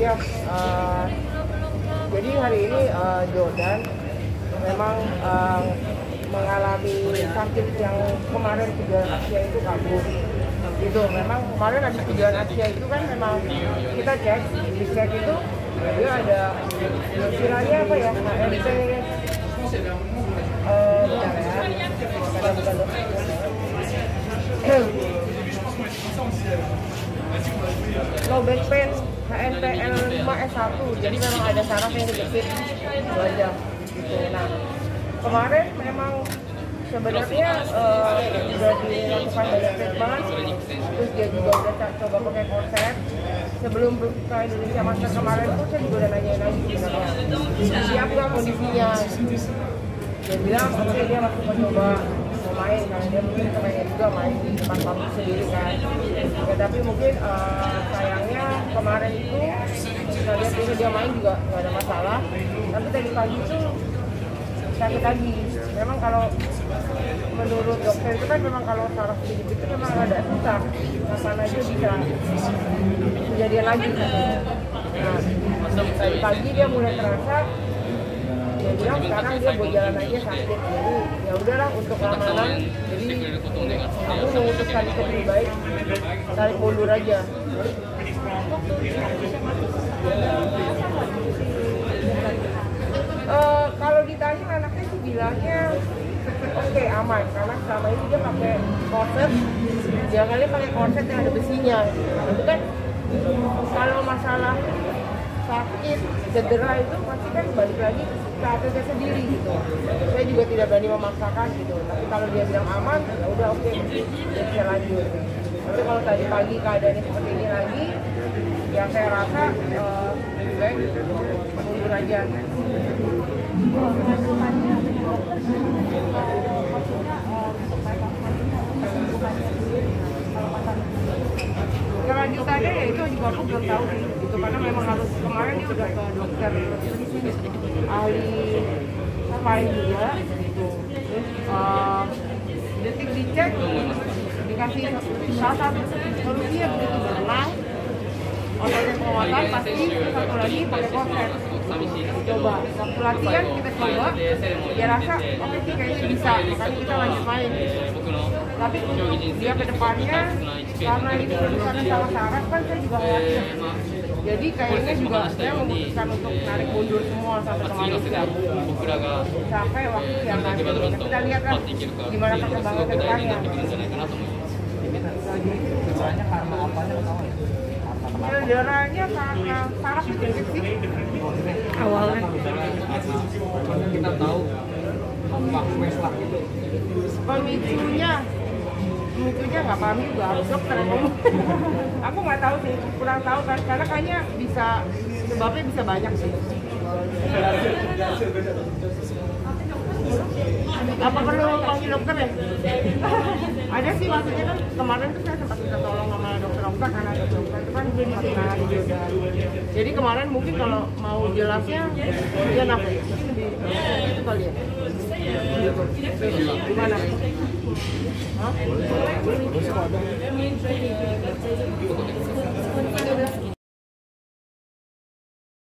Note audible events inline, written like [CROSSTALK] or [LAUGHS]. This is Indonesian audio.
ya uh, jadi hari ini uh, Jordan memang uh, mengalami sakit yang kemarin kejuaraan Asia itu kabur. Gitu memang kemarin habis kejuaraan Asia itu kan memang kita cek di cek itu dia ada istilahnya apa ya? HMC uh, bentar ya. Low back pain HNPL 5S1 jadi memang ada saraf yang kejepit wajah gitu. Nah kemarin memang sebenarnya uh, sudah dilakukan banyak treatment terus dia juga udah coba pakai korset sebelum ke Indonesia Master kemarin tuh saya juga udah nanyain lagi sebenarnya siap nggak kondisinya? Dia bilang oke okay, dia masih mencoba main. Karena dia mungkin kepengen juga main di depan panggung sendiri kan. Ya tapi mungkin uh, sayangnya kemarin itu kita lihat ini dia main juga nggak ada masalah. Tapi tadi pagi itu sakit lagi. Memang kalau menurut dokter itu kan memang kalau saraf sedikit itu memang ada susah. Kapan aja bisa kejadian lagi. Nah pagi dia mulai terasa dia bilang sekarang dia buat jalan aja sakit. Jadi ya udahlah untuk keamanan jadi aku memutuskan itu lebih baik tarik mundur aja. Uh, kalau ditanya anaknya sih bilangnya oke okay, aman. Karena selama ini dia pakai korset. Dia kali pakai korset yang ada besinya. Itu kan kalau masalah sakit cedera itu pasti kan balik lagi atletnya sendiri gitu. Saya juga tidak berani memaksakan gitu. Tapi kalau dia bilang aman ya udah oke okay, dia bisa lanjut. Tapi kalau tadi pagi keadaannya seperti ini lagi yang saya rasa uh, baik mundur aja kelanjutannya ya itu juga aku belum tahu sih gitu. Karena memang harus kemarin dia udah ke dokter ahli spine juga gitu. Terus uh, detik dicek dikasih salah satu solusi yang begitu penguatan pasti satu lagi pakai korset coba waktu latihan kita coba dia rasa oke sih kayaknya bisa makanya kita lanjut main tapi untuk dia ke depannya karena ini bukan sama saraf kan saya juga khawatir jadi kayaknya juga saya memutuskan untuk narik mundur semua sampai ke Malaysia sampai waktu yang nanti kita lihat kan gimana perkembangan ke depannya Cederanya karena apanya tahu ya? Cederanya karena saraf kejepit sih awalnya kita tahu ombak lah gitu. pemicunya pemicunya nggak paham juga harus dokter ngomong [LAUGHS] aku nggak tahu sih kurang tahu kan karena kayaknya bisa sebabnya bisa banyak sih apa perlu panggil dokter ya? [LAUGHS] ada sih maksudnya kan kemarin tuh saya sempat minta tolong sama dokter dokter karena dokter dokter itu kan hari juga jadi kemarin mungkin kalau mau jelasnya dia apa ya mungkin lebih itu kali ya gimana Hah?